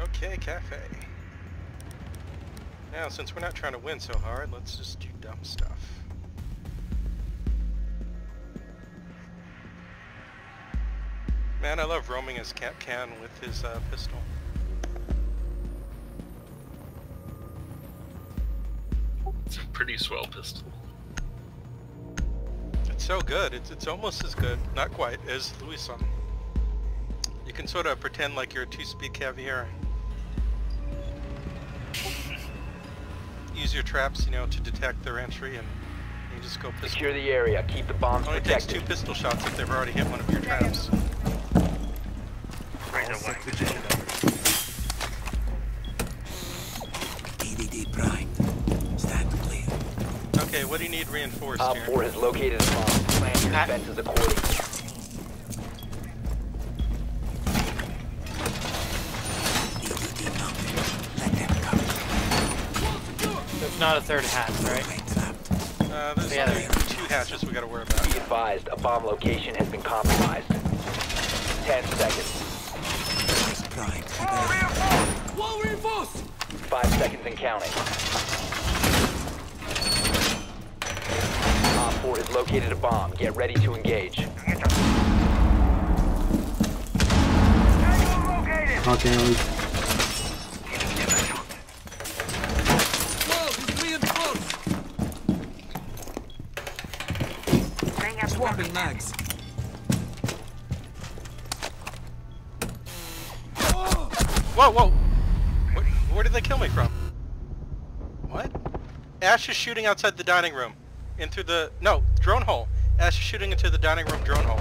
Okay, cafe. Now, since we're not trying to win so hard, let's just do dumb stuff. Man, I love roaming as Kapkan with his uh, pistol. It's a pretty swell pistol. It's so good. It's it's almost as good, not quite, as Luison. You can sort of pretend like you're a two-speed Caveira. Use your traps, you know, to detect their entry, and you just go pistol. Secure the area. Keep the bombs It only takes two pistol shots if they've already hit one of your traps. DVD primed. Stand clear. Okay, what do you need reinforced Op here? 4 has located a bomb. Plan your defenses accordingly. Not a third hatch, right? Right. Uh, there's Yeah, only there- two hatches we gotta worry about. Be advised, a bomb location has been compromised. 10 seconds. Device primed. Prepare. Wall reinforced! 5 seconds and counting. Op 4 has located a bomb. Get ready to engage. Wall is reinforced! Swapping mags. Whoa, whoa! Where, where did they kill me from? What? Ash is shooting outside the dining room. In through the... No, drone hole. Ash is shooting into the dining room drone hole.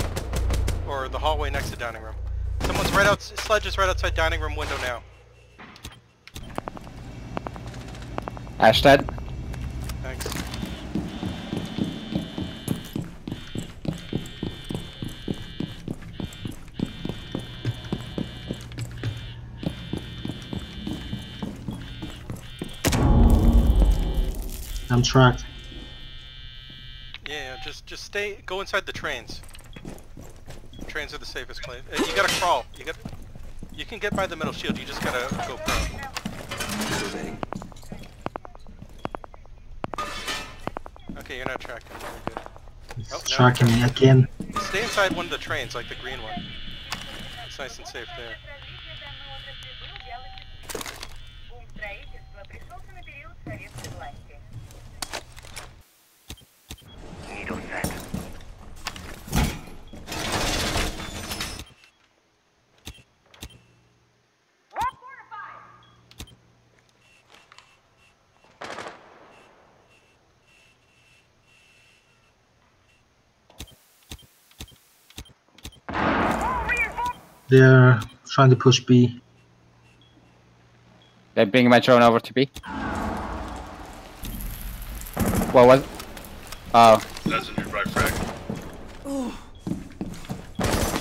Or the hallway next to dining room. Someone's right out... Sledge is right outside dining room window now. Ash dead. I'm tracked. Yeah, just just stay... Go inside the trains. Trains are the safest place. Uh, you gotta crawl. You got... You can get by the middle shield, you just gotta go prone. Okay, you're not tracking. Good. It's Oh, no. tracking me again. Stay inside one of the trains, like the green one. It's nice and safe there. They're trying to push B. They're bringing my drone over to B. What was? Oh, That's a new right frag.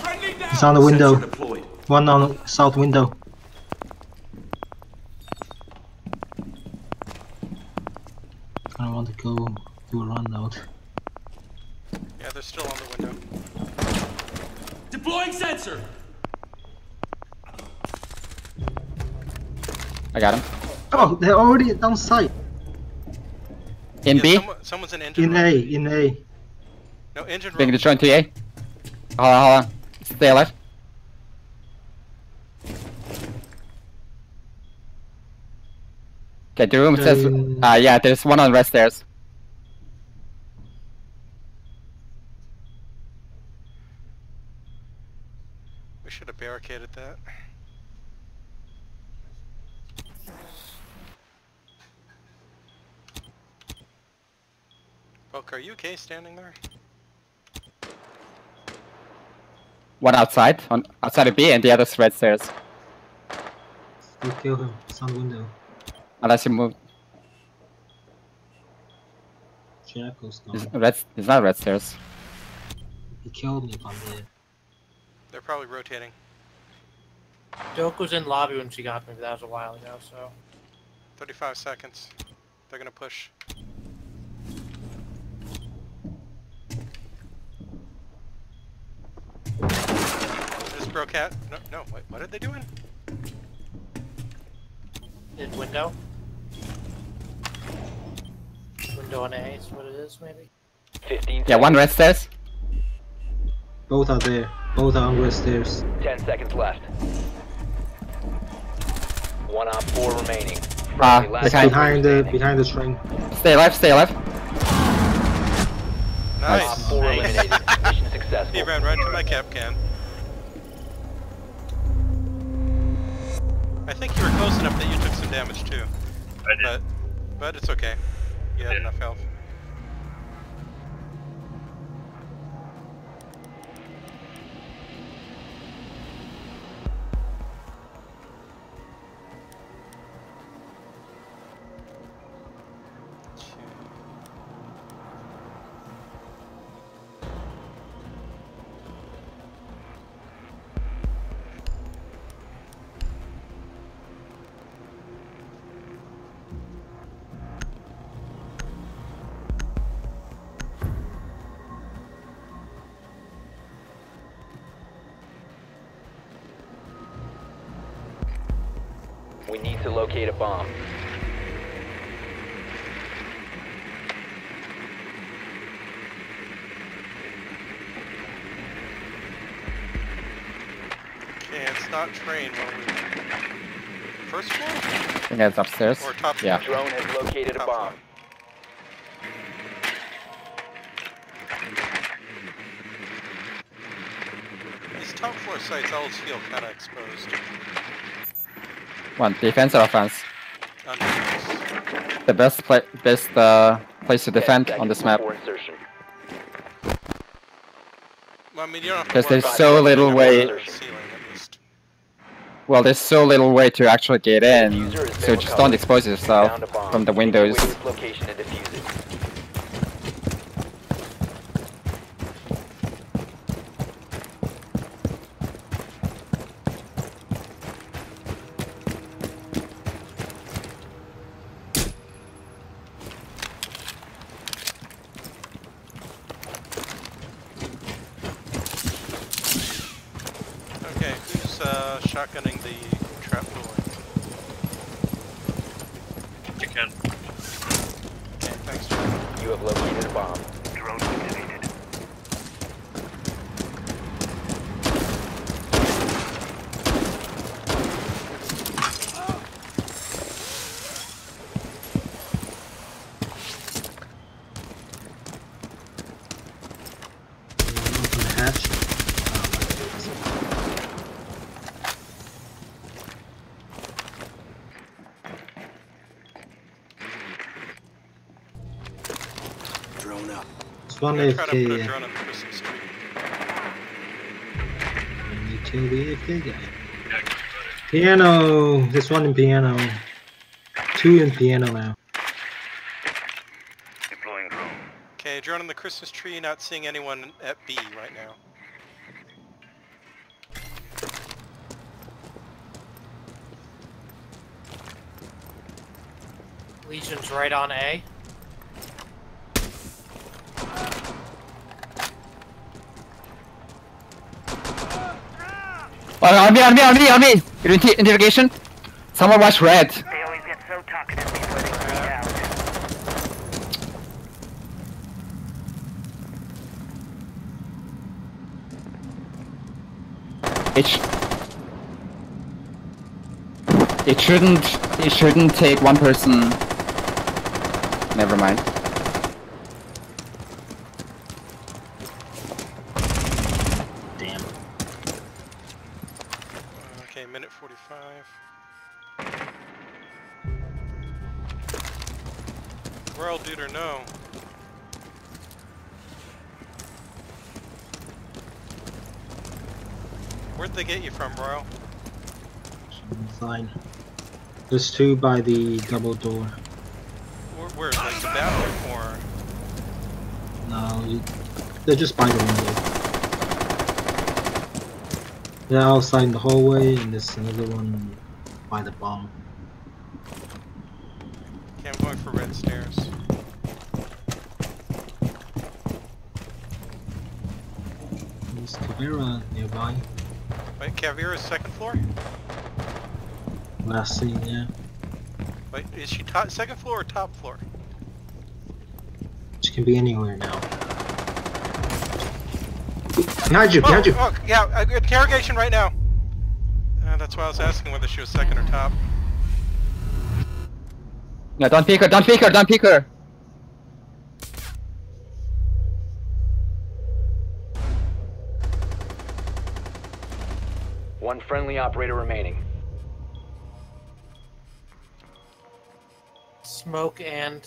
Friendly! It's on the window. One on south window. I don't want to go do a run out. Yeah, they're still on the window. Deploying sensor! I got him. Oh, they're already down site. In Yeah, B. someone- someone's in engine In room. A, in A. No, engine Bringing room. the drone to A. Hold on, hold on. Stay alive. Okay, the room says. Um, Uh, yeah, there's one on the red stairs. We should have barricaded that. Poke, are you okay standing there? One outside, on outside of B, and the other's red stairs. We kill him. some on the window. Unless you move. Jackal's It's gone. red. It's not red stairs. He killed me on there. They're probably rotating. Doke was in lobby when she got me, but that was a while ago, so. 35 seconds. They're gonna push. There's Brocat. No, no, wait, what are they doing? In window. Window on A is what it is, maybe. 15 Yeah, one red stairs. Both are there. Both are on red stairs. 10 seconds left. One op four remaining. Ah, Friendly last behind. Behind the standing. behind the train. Stay alive, stay alive. Op Nice. four Nice. eliminated. Mission He ran right to my Kapkan. Think you were close enough that you took some damage too, I did. but but it's okay. You had Yeah. enough health. We need to locate a bomb. Okay, it's not train when we first floor I think it's upstairs. or top Yeah. floor? Drone has located a bomb. floor. These top floor sites always feel kind of exposed. One defense or offense? on defense. The best pla best uh, place to defend seconds on this map. before. Well, I mean, you don't have to Because there's so little way- mind the ceiling, at least. Well, there's so little way to actually get in, so just don't expose yourself Found a bomb. from the Make your way windows. to its location and defuse it. Okay, who's uh, shotgunning the trap door? Can. Okay, thanks, John. You have located a bomb. Open the hatch. Drone up. It's one I'm gonna try to put a AFK. drone on the Christmas tree. You kill the guy. Yeah, I can put Piano. This one in piano. Two in piano now. Okay, drone on the Christmas tree, not seeing anyone at B right now. Lesion's right on A. on me, on me, on me, on me! Identi- Identification? Someone watch red. They always get so talkative before they freak out. It, sh- it shouldn't. It shouldn't take one person. Never mind. From, Royal? Fine. There's two by the double door. Where, where like the bathroom or? No, you, they're just by the window. They're outside in the hallway, and there's another one by the bomb. Okay, I'm going for red stairs. There's Caveira nearby. Wait, Caveira's second floor? Last scene, yeah. Wait, is she top, second floor or top floor? She can be anywhere now. Behind you, Oh, you! oh, yeah, uh, interrogation right now. Uh, that's why I was asking whether she was second or top. No, don't pick her, don't pick her, don't pick her. Friendly operator remaining. Smoke and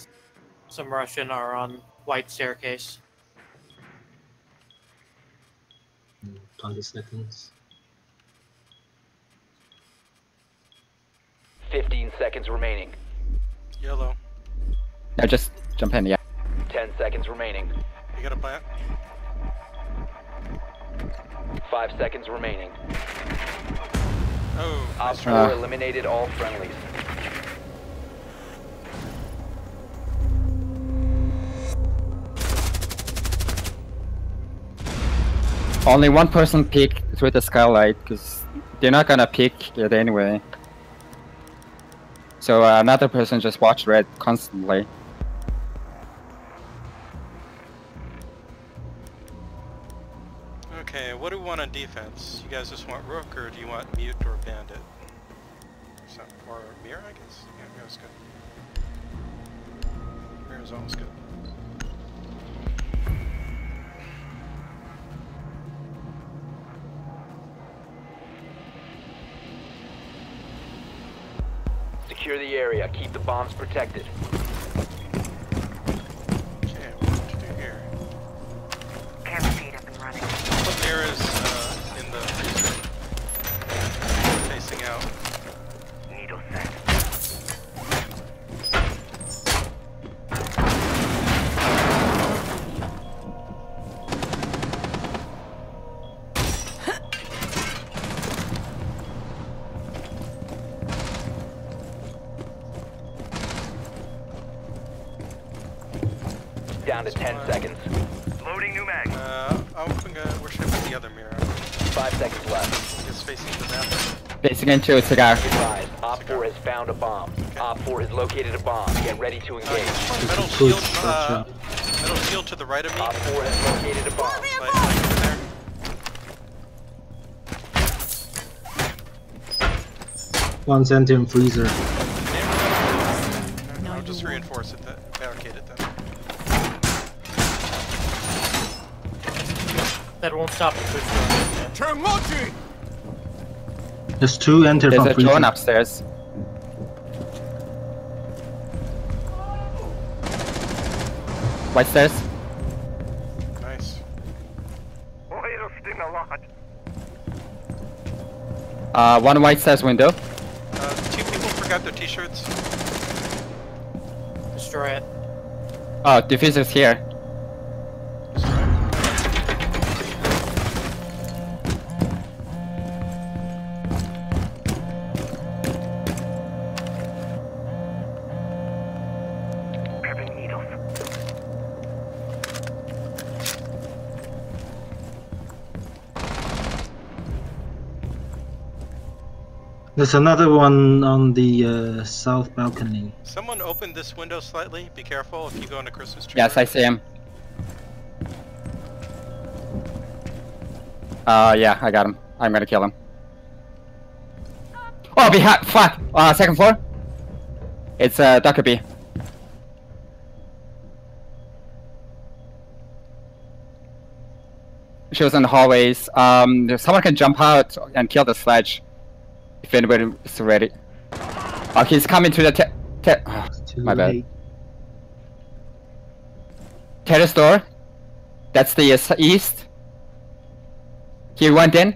some Russian are on white staircase. 20 seconds. 15 seconds remaining. Yellow. Now just jump in, yeah. 10 seconds remaining. You got a plant? 5 seconds remaining. Oh, Op 4 try. Uh. eliminated all friendlies. Only one person peek through the skylight, because they're not gonna peek it anyway. So uh, another person just watch red constantly. Defense? You guys just want Rook, or do you want Mute or Bandit? Or Mira, I guess? Yeah, Mira's good. Mira's almost good. Secure the area. Keep the bombs protected. 5 seconds left. Just facing the map. Facing into a cigar. Be advised, Op 4 has found a bomb. Op 4 has located a bomb. Get ready to Uh, engage. just one metal Push, shield, uh, metal shield to the right of me. Op 4 has located a bomb. Like, like there. One center in freezer. I'll just reinforce it, that, barricade it then. That won't stop the push. Yeah. Termoji! There's two enter There's from a drone freezer. upstairs. White stairs. Nice. Oil a lot. Uh, one white stairs window. Uh, two people forgot their t-shirts. Destroy it. Oh, diffuser's here. There's another one on the uh, south balcony. Someone opened this window slightly. Be careful if you go on into Christmas tree. Yes, I see him. Uh, yeah, I got him. I'm gonna kill him. Oh, behind, fuck! Uh, second floor? It's, uh, Dokkaebi. She was in the hallways. Um, someone can jump out and kill the sledge. If anybody is ready. Oh, he's coming to the te- te- oh, It's too My bad. late. terrace door. That's the east. He went in.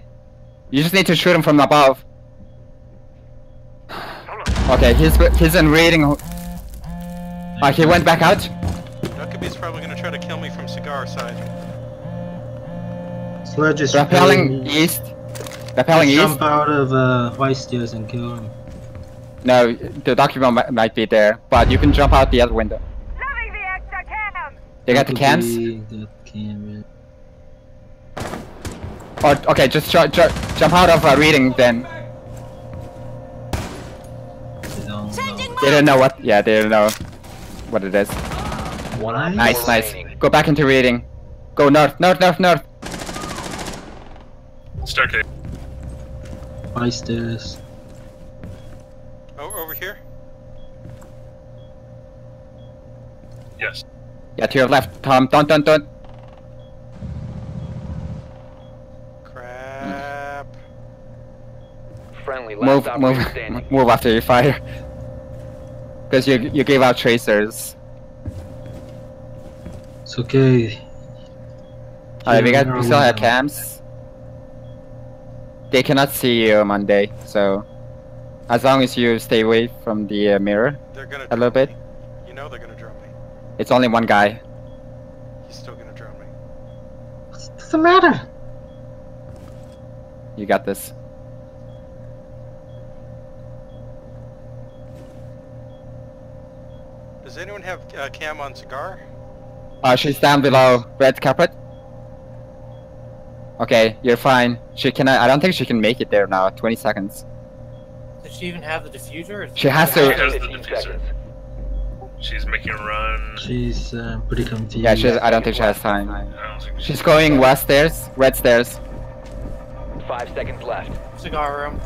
You just need to shoot him from above. Okay, he's he's in reading. Uh, he went back out. Dokkaebi's probably gonna try to kill me from cigar side. Sledge is Rappelling repelling- east. Rappelling east. Jump out of uh, white stairs and kill him. No, the document might, might be there, but you can jump out the other window. Loving the extra cam. They got the That cans. The cam. Or okay, just ju- ju- jump out of uh, reading then. yeah. They don't know. They don't know what. Yeah, they don't know what it is. One Nice, nice. remaining. Go back into reading. Go north, north, north, north. Staircase. By stairs. Oh, over here? Yes. Yeah, to your left, Tom. Don't, don't, don't. Crap. Friendly, last Move, move, standing. move after you fire. Because you you gave out tracers. It's okay. Alright, we got we still have window. cams. They cannot see you Monday, so as long as you stay away from the uh, mirror, They're gonna A little bit. me. You know they're gonna drone me. it's only one guy. He's still gonna drown me. What's the matter? You got this. Does anyone have uh, cam on cigar? Uh, she's down below red carpet. Okay, you're fine. She cannot. I don't think she can make it there now. 20 seconds. Does she even have the diffuser? She has She to. has the diffuser. seconds. She's making a run. She's uh, pretty confused. Yeah, she. I don't think she has time. I She's going west stairs, red stairs. Five seconds left. Cigar room.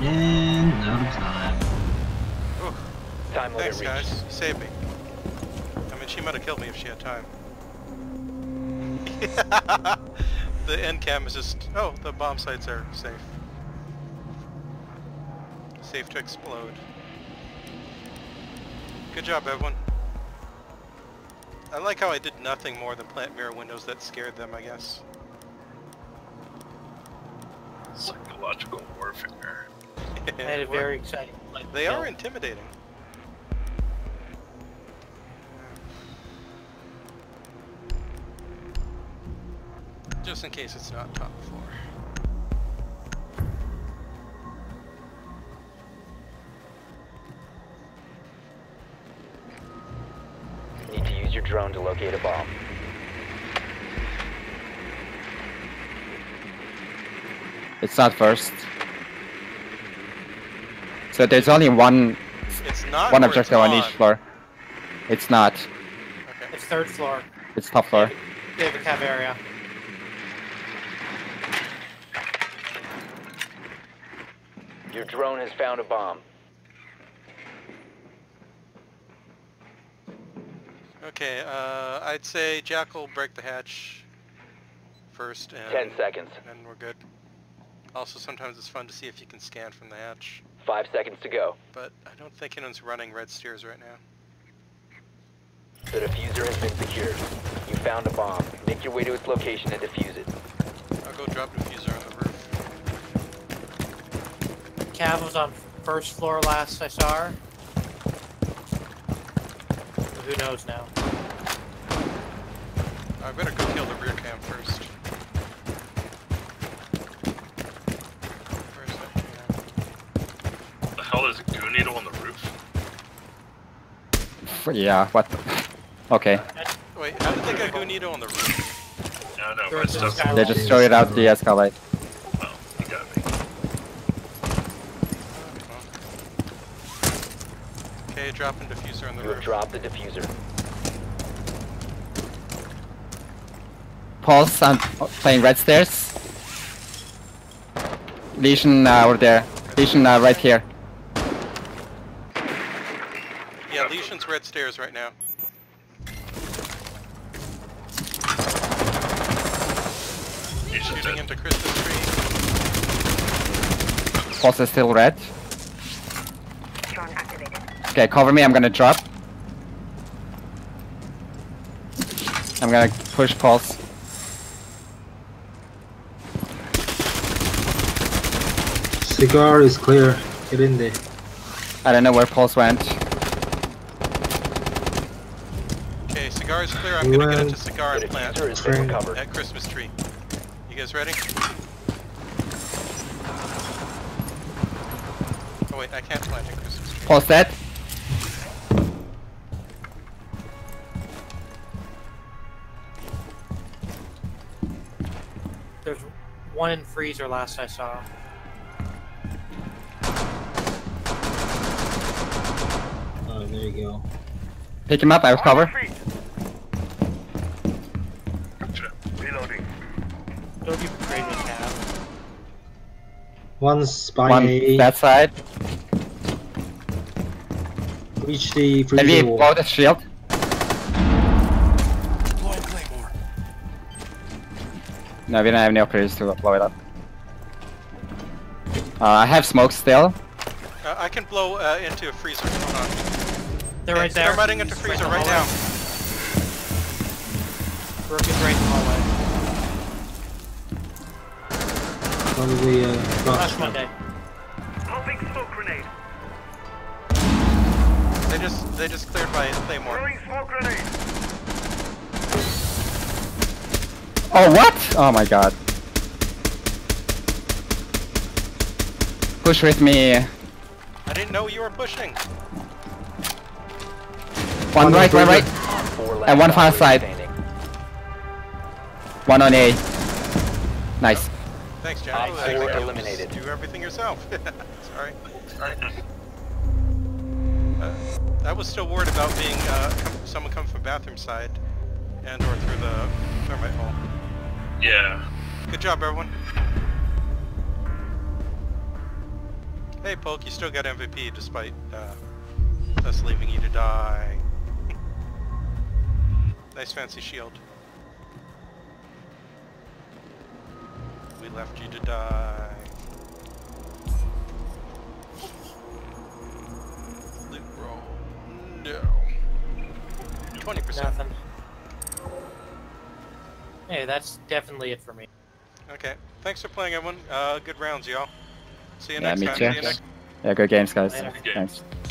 And out of time. Time limit Thanks, reached. guys. You saved me. I mean, she might have killed me if she had time. the end cam is just... Oh, the bomb sites are safe. Safe to explode. Good job, everyone. I like how I did nothing more than plant mirror windows that scared them, I guess. Psychological warfare. I had a very exciting. Like, They kill. are intimidating. Just in case it's not top floor. Need to use your drone to locate a bomb. It's not first. So there's only one It's not one where objective on each floor. It's not. Okay. It's third floor. It's top floor. Yeah, the cab area. Your drone has found a bomb. Okay, uh, I'd say Jackal break the hatch first and Ten seconds. and we're good. Also, sometimes it's fun to see if you can scan from the hatch, Five seconds to go. but I don't think anyone's running red stairs right now. The diffuser has been secured. You found a bomb. Make your way to its location and defuse it. I'll go drop diffuser on the roof. Cav was on first floor last I saw her. Who knows now? I better go kill the rear cam first. Where's that? The hell is a goo needle on the roof? Yeah. What? The okay. Wait, how did they get Gunito on the roof? No, no, my stuff. They just throw it out the escalate. Oh, you got me. Okay, dropping diffuser on the You have roof. dropped the diffuser. Pulse, I'm playing red stairs. Lesion uh, over there. Lesion uh, right here. Yeah, Lesion's red stairs right now. You should Shooting into Christmas tree. Pulse is still red. Drone activated. Okay, cover me. I'm gonna drop. I'm gonna push pulse. Cigar is clear. Get in there. I don't know where pulse went. Okay, cigar is clear. I'm gonna get into cigar and plant diffuser has been Train. recovered. at Christmas tree. You guys ready? Oh wait, I can't plant at Christmas tree. Pulse dead. One in freezer last I saw. Oh, there you go. Pick him up, I have cover. Gotcha. Reloading. Don't you trade me cap. One's by One A. that side. Reach the Can we freezer blow wall. the shield? No, we don't have any operators to blow it up. Uh, I have smoke still. Uh, I can blow uh, into a freezer. Hold on. They're right there. They're running into freezer right now. Rook is right in the hallway. Probably uh, Flash flash Monday. Popping smoke grenade. They just they just cleared by Claymore. Throwing smoke grenade. Oh, what? Oh my god. Push with me. I didn't know you were pushing. One One right, one right. Four And one far operators side. standing. One on A. Nice. Thanks, John. Op I- I four eliminated. Do everything yourself. Sorry. Sorry. Uh, I was still worried about being uh, com- someone coming from bathroom side and or through the thermite hole. Yeah. Good job, everyone. Hey, Poke, you still got MVP despite uh, us leaving you to die. nice fancy shield. We left you to die. Loot roll. No. 20%. Nothing. Hey, that's definitely it for me. Okay. Thanks for playing, everyone. Uh, good rounds, y'all. See you Yeah, next me time. too. See you next Yeah, good games, guys. Later. Good games. Thanks.